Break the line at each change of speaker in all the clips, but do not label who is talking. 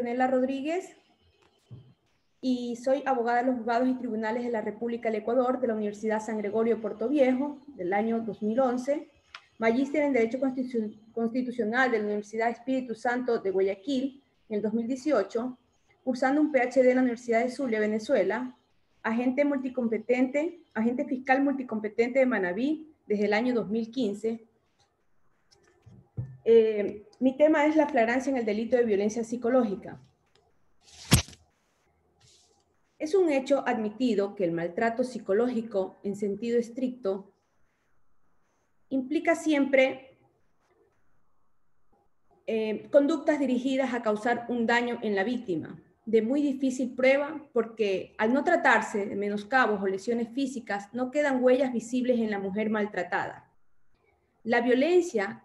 Nela Rodríguez y soy abogada de los juzgados y tribunales de la República del Ecuador de la Universidad San Gregorio de Puerto Viejo del año 2011, magíster en Derecho Constitucional de la Universidad Espíritu Santo de Guayaquil en el 2018, cursando un PhD en la Universidad de Zulia, Venezuela, agente multicompetente, agente fiscal multicompetente de Manabí desde el año 2015. Eh, mi tema es la flagrancia en el delito de violencia psicológica. Es un hecho admitido que el maltrato psicológico en sentido estricto implica siempre eh, conductas dirigidas a causar un daño en la víctima, de muy difícil prueba porque al no tratarse de menoscabos o lesiones físicas, no quedan huellas visibles en la mujer maltratada. La violencia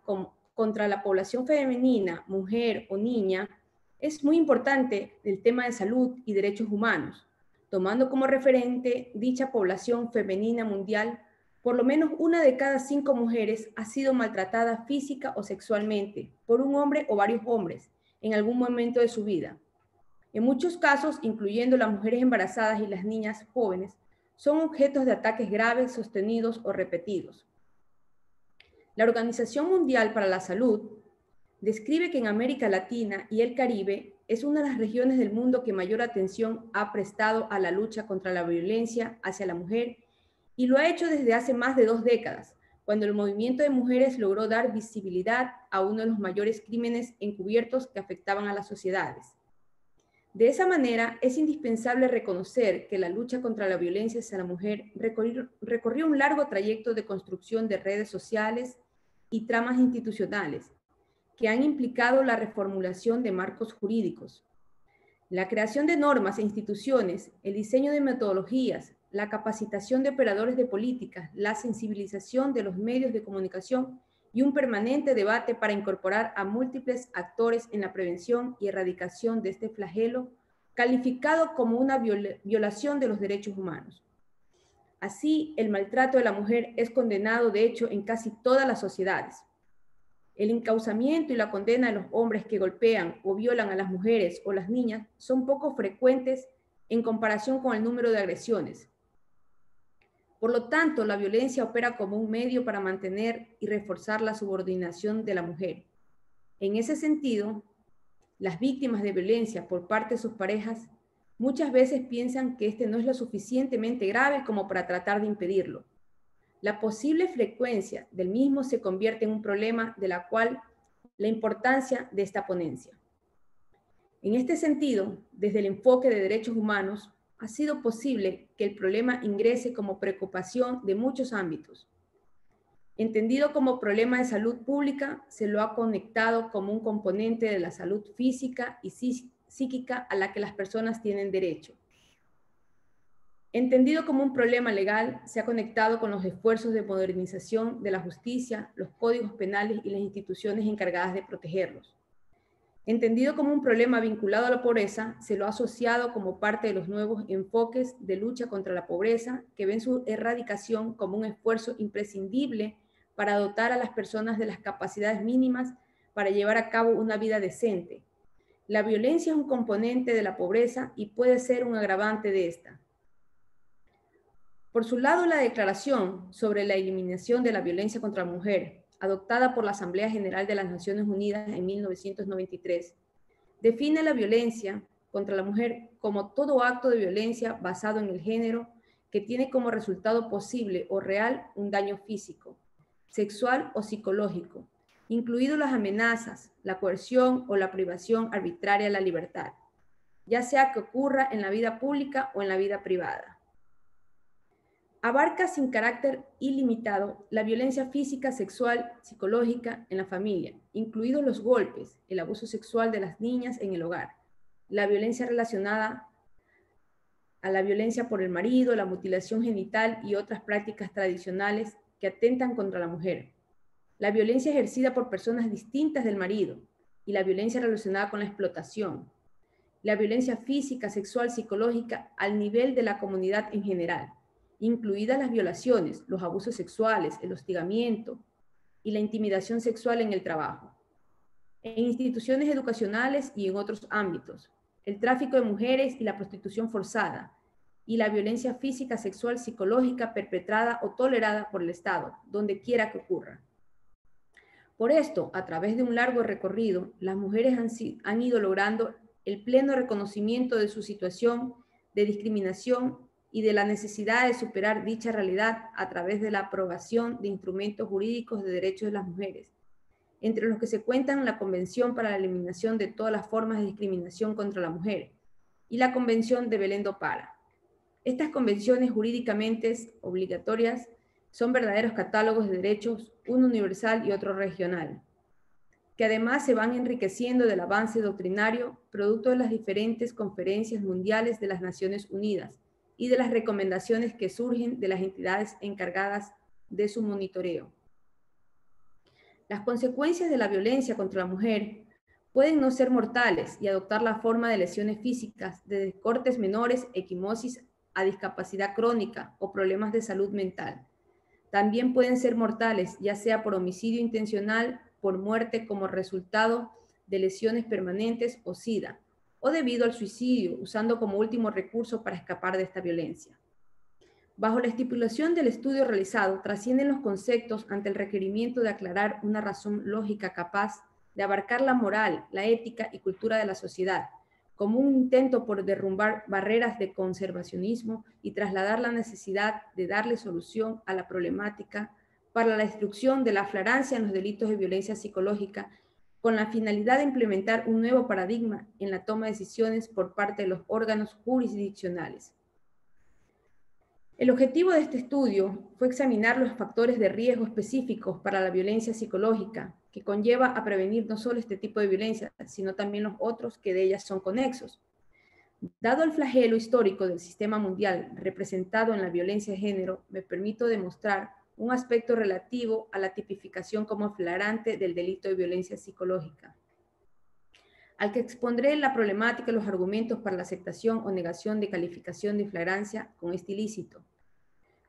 contra la población femenina, mujer o niña, es muy importante el tema de salud y derechos humanos, tomando como referente dicha población femenina mundial, por lo menos una de cada cinco mujeres ha sido maltratada física o sexualmente por un hombre o varios hombres en algún momento de su vida. En muchos casos, incluyendo las mujeres embarazadas y las niñas jóvenes, son objetos de ataques graves, sostenidos o repetidos. La Organización Mundial para la Salud describe que en América Latina y el Caribe es una de las regiones del mundo que mayor atención ha prestado a la lucha contra la violencia hacia la mujer y lo ha hecho desde hace más de dos décadas, cuando el movimiento de mujeres logró dar visibilidad a uno de los mayores crímenes encubiertos que afectaban a las sociedades. De esa manera, es indispensable reconocer que la lucha contra la violencia hacia la mujer recorrió, un largo trayecto de construcción de redes sociales y tramas institucionales que han implicado la reformulación de marcos jurídicos, la creación de normas e instituciones, el diseño de metodologías, la capacitación de operadores de políticas, la sensibilización de los medios de comunicación y un permanente debate para incorporar a múltiples actores en la prevención y erradicación de este flagelo calificado como una violación de los derechos humanos. Así, el maltrato de la mujer es condenado, de hecho, en casi todas las sociedades. El encauzamiento y la condena de los hombres que golpean o violan a las mujeres o las niñas son poco frecuentes en comparación con el número de agresiones, por lo tanto, la violencia opera como un medio para mantener y reforzar la subordinación de la mujer. En ese sentido, las víctimas de violencia por parte de sus parejas muchas veces piensan que este no es lo suficientemente grave como para tratar de impedirlo. La posible frecuencia del mismo se convierte en un problema de la cual la importancia de esta ponencia. En este sentido, desde el enfoque de derechos humanos, ha sido posible que el problema ingrese como preocupación de muchos ámbitos. Entendido como problema de salud pública, se lo ha conectado como un componente de la salud física y psíquica a la que las personas tienen derecho. Entendido como un problema legal, se ha conectado con los esfuerzos de modernización de la justicia, los códigos penales y las instituciones encargadas de protegerlos. Entendido como un problema vinculado a la pobreza, se lo ha asociado como parte de los nuevos enfoques de lucha contra la pobreza que ven su erradicación como un esfuerzo imprescindible para dotar a las personas de las capacidades mínimas para llevar a cabo una vida decente. La violencia es un componente de la pobreza y puede ser un agravante de esta. Por su lado, la declaración sobre la eliminación de la violencia contra la mujer adoptada por la Asamblea General de las Naciones Unidas en 1993, define la violencia contra la mujer como todo acto de violencia basado en el género que tiene como resultado posible o real un daño físico, sexual o psicológico, incluido las amenazas, la coerción o la privación arbitraria de la libertad, ya sea que ocurra en la vida pública o en la vida privada. Abarca sin carácter ilimitado la violencia física, sexual, psicológica en la familia, incluidos los golpes, el abuso sexual de las niñas en el hogar, la violencia relacionada a la violencia por el marido, la mutilación genital y otras prácticas tradicionales que atentan contra la mujer, la violencia ejercida por personas distintas del marido y la violencia relacionada con la explotación, la violencia física, sexual, psicológica al nivel de la comunidad en general incluidas las violaciones, los abusos sexuales, el hostigamiento y la intimidación sexual en el trabajo. en instituciones educacionales y en otros ámbitos, el tráfico de mujeres y la prostitución forzada, y la violencia física, sexual, psicológica perpetrada o tolerada por el Estado, donde quiera que ocurra. Por esto, a través de un largo recorrido, las mujeres han, ido logrando el pleno reconocimiento de su situación de discriminación y de la necesidad de superar dicha realidad a través de la aprobación de instrumentos jurídicos de derechos de las mujeres, entre los que se cuentan la Convención para la Eliminación de todas las formas de discriminación contra la mujer y la Convención de Belén do Para. Estas convenciones jurídicamente obligatorias son verdaderos catálogos de derechos, uno universal y otro regional, que además se van enriqueciendo del avance doctrinario producto de las diferentes conferencias mundiales de las Naciones Unidas y de las recomendaciones que surgen de las entidades encargadas de su monitoreo. Las consecuencias de la violencia contra la mujer pueden no ser mortales y adoptar la forma de lesiones físicas, de cortes menores, equimosis a discapacidad crónica o problemas de salud mental. También pueden ser mortales, ya sea por homicidio intencional, por muerte como resultado de lesiones permanentes o SIDA, o debido al suicidio, usando como último recurso para escapar de esta violencia. Bajo la estipulación del estudio realizado, trascienden los conceptos ante el requerimiento de aclarar una razón lógica capaz de abarcar la moral, la ética y cultura de la sociedad, como un intento por derrumbar barreras de conservacionismo y trasladar la necesidad de darle solución a la problemática para la destrucción de la flagrancia en los delitos de violencia psicológica con la finalidad de implementar un nuevo paradigma en la toma de decisiones por parte de los órganos jurisdiccionales. El objetivo de este estudio fue examinar los factores de riesgo específicos para la violencia psicológica, que conlleva a prevenir no solo este tipo de violencia, sino también los otros que de ellas son conexos. Dado el flagelo histórico del sistema mundial representado en la violencia de género, me permito demostrar un aspecto relativo a la tipificación como flagrante del delito de violencia psicológica, al que expondré la problemática y los argumentos para la aceptación o negación de calificación de flagrancia con este ilícito.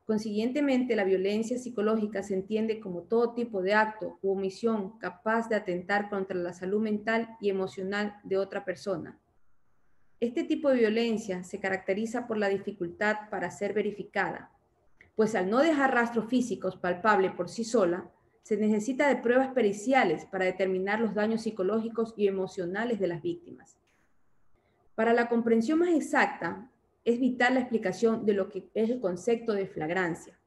Consiguientemente, la violencia psicológica se entiende como todo tipo de acto u omisión capaz de atentar contra la salud mental y emocional de otra persona. Este tipo de violencia se caracteriza por la dificultad para ser verificada, pues al no dejar rastros físicos palpables por sí sola, se necesita de pruebas periciales para determinar los daños psicológicos y emocionales de las víctimas. Para la comprensión más exacta, es vital la explicación de lo que es el concepto de flagrancia.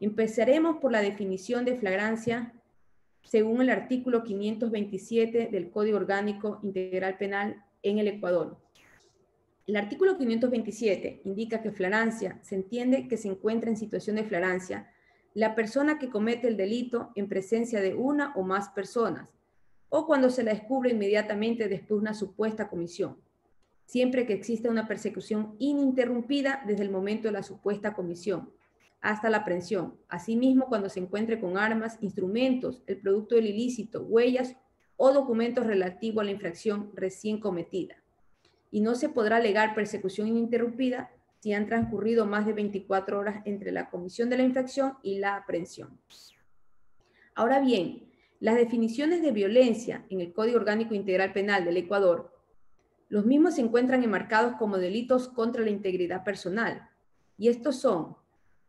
Empezaremos por la definición de flagrancia según el artículo 527 del Código Orgánico Integral Penal en el Ecuador, el artículo 527 indica que flagrancia se entiende que se encuentra en situación de flagrancia la persona que comete el delito en presencia de una o más personas o cuando se la descubre inmediatamente después de una supuesta comisión, siempre que exista una persecución ininterrumpida desde el momento de la supuesta comisión hasta la aprehensión, asimismo cuando se encuentre con armas, instrumentos, el producto del ilícito, huellas o documentos relativos a la infracción recién cometida y no se podrá alegar persecución ininterrumpida si han transcurrido más de 24 horas entre la comisión de la infracción y la aprehensión. Ahora bien, las definiciones de violencia en el Código Orgánico Integral Penal del Ecuador, los mismos se encuentran enmarcados como delitos contra la integridad personal, y estos son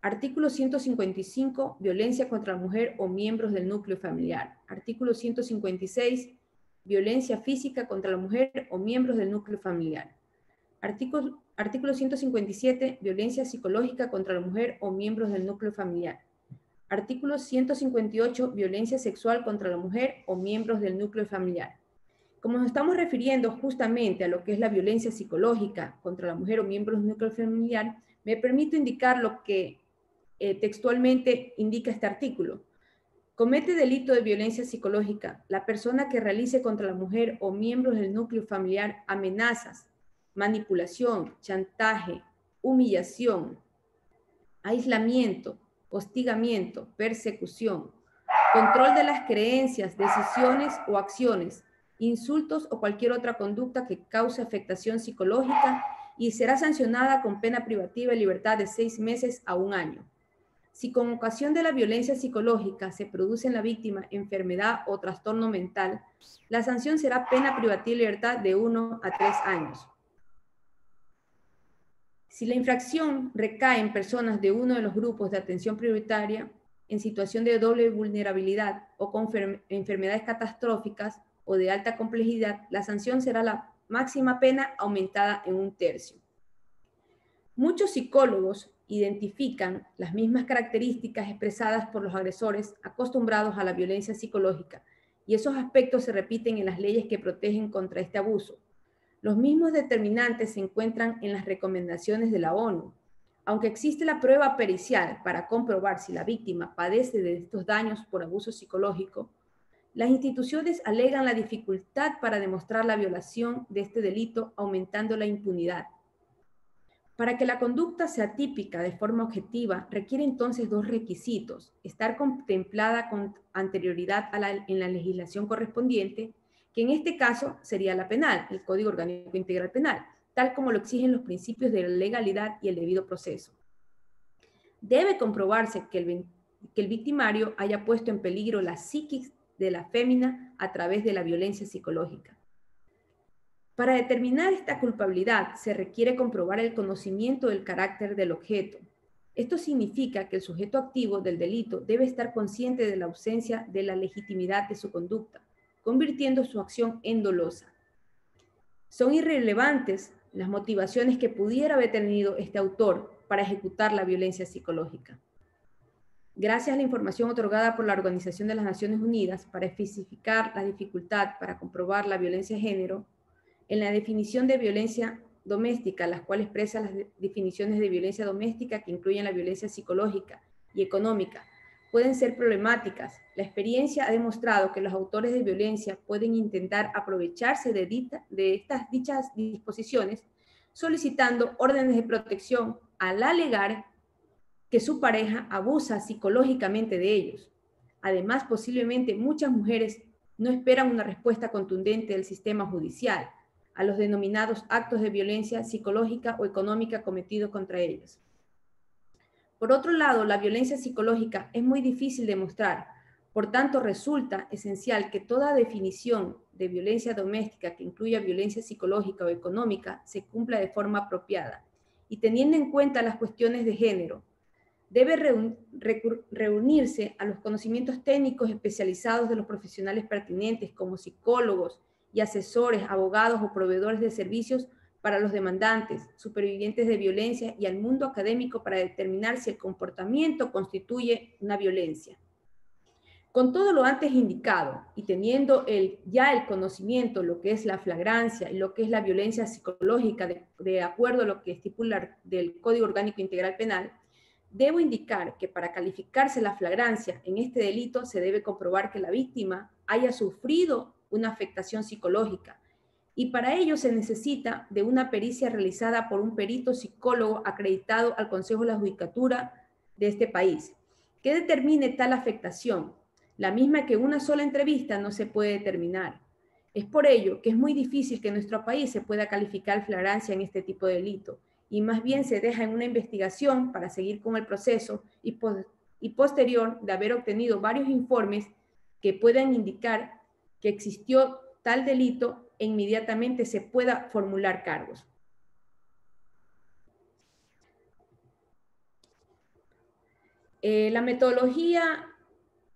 Artículo 155, violencia contra la mujer o miembros del núcleo familiar. Artículo 156, violencia física contra la mujer o miembros del núcleo familiar. Artículo, artículo 157, violencia psicológica contra la mujer o miembros del núcleo familiar. Artículo 158, violencia sexual contra la mujer o miembros del núcleo familiar. Como nos estamos refiriendo justamente a lo que es la violencia psicológica contra la mujer o miembros del núcleo familiar, me permito indicar lo que eh, textualmente indica este artículo. Comete delito de violencia psicológica la persona que realice contra la mujer o miembros del núcleo familiar amenazas, manipulación, chantaje, humillación, aislamiento, hostigamiento, persecución, control de las creencias, decisiones o acciones, insultos o cualquier otra conducta que cause afectación psicológica y será sancionada con pena privativa de libertad de seis meses a un año Si con ocasión de la violencia psicológica se produce en la víctima enfermedad o trastorno mental, la sanción será pena privativa de libertad de 1 a 3 años. Si la infracción recae en personas de uno de los grupos de atención prioritaria en situación de doble vulnerabilidad o con enfermedades catastróficas o de alta complejidad, la sanción será la máxima pena aumentada en un tercio. Muchos psicólogos identifican las mismas características expresadas por los agresores acostumbrados a la violencia psicológica y esos aspectos se repiten en las leyes que protegen contra este abuso. Los mismos determinantes se encuentran en las recomendaciones de la ONU. Aunque existe la prueba pericial para comprobar si la víctima padece de estos daños por abuso psicológico, las instituciones alegan la dificultad para demostrar la violación de este delito, aumentando la impunidad. Para que la conducta sea típica de forma objetiva, requiere entonces dos requisitos. Estar contemplada con anterioridad en la legislación correspondiente, que en este caso sería la penal, el Código Orgánico Integral Penal, tal como lo exigen los principios de la legalidad y el debido proceso. Debe comprobarse que el, que el victimario haya puesto en peligro la psiquis de la fémina a través de la violencia psicológica. Para determinar esta culpabilidad se requiere comprobar el conocimiento del carácter del objeto. Esto significa que el sujeto activo del delito debe estar consciente de la ausencia de la legitimidad de su conducta, convirtiendo su acción en dolosa. Son irrelevantes las motivaciones que pudiera haber tenido este autor para ejecutar la violencia psicológica. Gracias a la información otorgada por la Organización de las Naciones Unidas para especificar la dificultad para comprobar la violencia de género, en la definición de violencia doméstica, las cuales expresa las definiciones de violencia doméstica que incluyen la violencia psicológica y económica, pueden ser problemáticas. La experiencia ha demostrado que los autores de violencia pueden intentar aprovecharse de, de estas dichas disposiciones solicitando órdenes de protección al alegar que su pareja abusa psicológicamente de ellos. Además, posiblemente muchas mujeres no esperan una respuesta contundente del sistema judicial a los denominados actos de violencia psicológica o económica cometidos contra ellos. Por otro lado, la violencia psicológica es muy difícil de mostrar, por tanto resulta esencial que toda definición de violencia doméstica que incluya violencia psicológica o económica se cumpla de forma apropiada y teniendo en cuenta las cuestiones de género, debe reunirse a los conocimientos técnicos especializados de los profesionales pertinentes como psicólogos, y asesores, abogados o proveedores de servicios para los demandantes, supervivientes de violencia y al mundo académico para determinar si el comportamiento constituye una violencia. Con todo lo antes indicado y teniendo ya el conocimiento, lo que es la flagrancia y lo que es la violencia psicológica de, de acuerdo a lo que estipula del Código Orgánico Integral Penal, debo indicar que para calificarse la flagrancia en este delito se debe comprobar que la víctima haya sufrido una afectación psicológica. Y para ello se necesita de una pericia realizada por un perito psicólogo acreditado al Consejo de la Judicatura de este país, que determine tal afectación, la misma que una sola entrevista no se puede determinar. Es por ello que es muy difícil que nuestro país se pueda calificar flagrancia en este tipo de delito, y más bien se deja en una investigación para seguir con el proceso y, posterior de haber obtenido varios informes que puedan indicar que existió tal delito e inmediatamente se pueda formular cargos. Eh, la metodología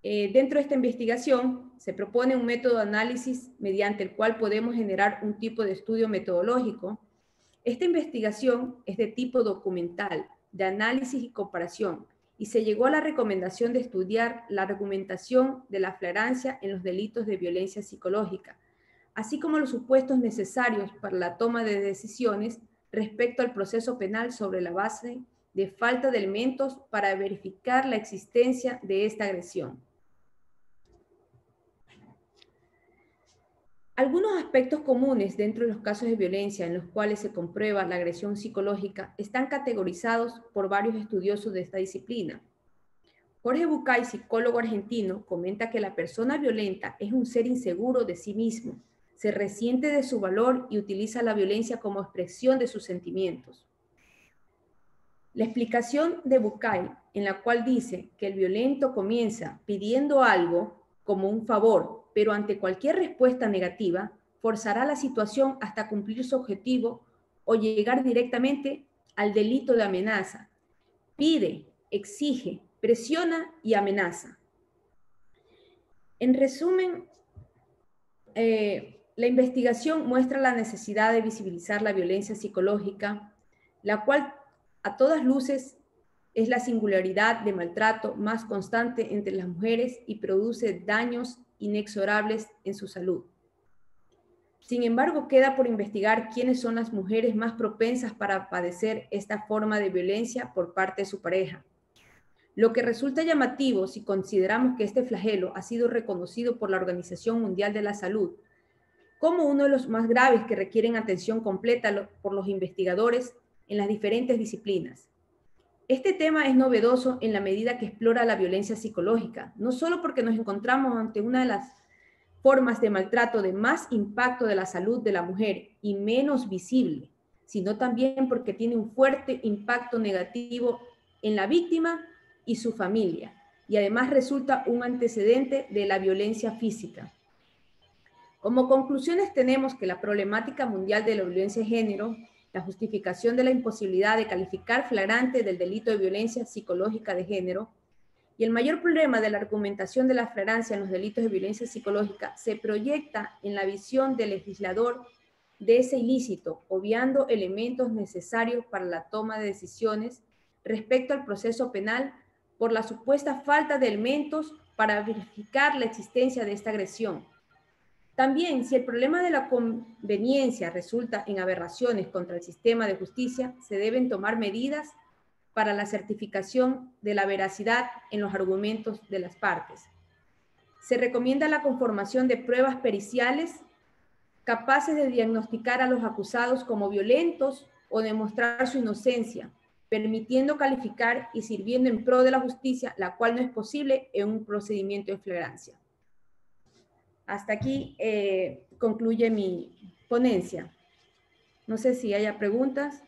eh, dentro de esta investigación se propone un método de análisis mediante el cual podemos generar un tipo de estudio metodológico. Esta investigación es de tipo documental, de análisis y comparación, y se llegó a la recomendación de estudiar la argumentación de la flagrancia en los delitos de violencia psicológica, así como los supuestos necesarios para la toma de decisiones respecto al proceso penal sobre la base de falta de elementos para verificar la existencia de esta agresión. Algunos aspectos comunes dentro de los casos de violencia en los cuales se comprueba la agresión psicológica están categorizados por varios estudiosos de esta disciplina. Jorge Bucay, psicólogo argentino, comenta que la persona violenta es un ser inseguro de sí mismo, se resiente de su valor y utiliza la violencia como expresión de sus sentimientos. La explicación de Bucay, en la cual dice que el violento comienza pidiendo algo como un favor, pero ante cualquier respuesta negativa, forzará la situación hasta cumplir su objetivo o llegar directamente al delito de amenaza. Pide, exige, presiona y amenaza. En resumen, eh, la investigación muestra la necesidad de visibilizar la violencia psicológica, la cual a todas luces es la singularidad de maltrato más constante entre las mujeres y produce daños inexorables en su salud. Sin embargo, queda por investigar quiénes son las mujeres más propensas para padecer esta forma de violencia por parte de su pareja. Lo que resulta llamativo si consideramos que este flagelo ha sido reconocido por la Organización Mundial de la Salud como uno de los más graves que requieren atención completa por los investigadores en las diferentes disciplinas. Este tema es novedoso en la medida que explora la violencia psicológica, no solo porque nos encontramos ante una de las formas de maltrato de más impacto de la salud de la mujer y menos visible, sino también porque tiene un fuerte impacto negativo en la víctima y su familia, y además resulta un antecedente de la violencia física. Como conclusiones tenemos que la problemática mundial de la violencia de género, la justificación de la imposibilidad de calificar flagrante del delito de violencia psicológica de género y el mayor problema de la argumentación de la flagrancia en los delitos de violencia psicológica se proyecta en la visión del legislador de ese ilícito, obviando elementos necesarios para la toma de decisiones respecto al proceso penal por la supuesta falta de elementos para verificar la existencia de esta agresión también, si el problema de la conveniencia resulta en aberraciones contra el sistema de justicia, se deben tomar medidas para la certificación de la veracidad en los argumentos de las partes. Se recomienda la conformación de pruebas periciales capaces de diagnosticar a los acusados como violentos o demostrar su inocencia, permitiendo calificar y sirviendo en pro de la justicia, la cual no es posible en un procedimiento de flagrancia. Hasta aquí eh, concluye mi ponencia. No sé si haya preguntas.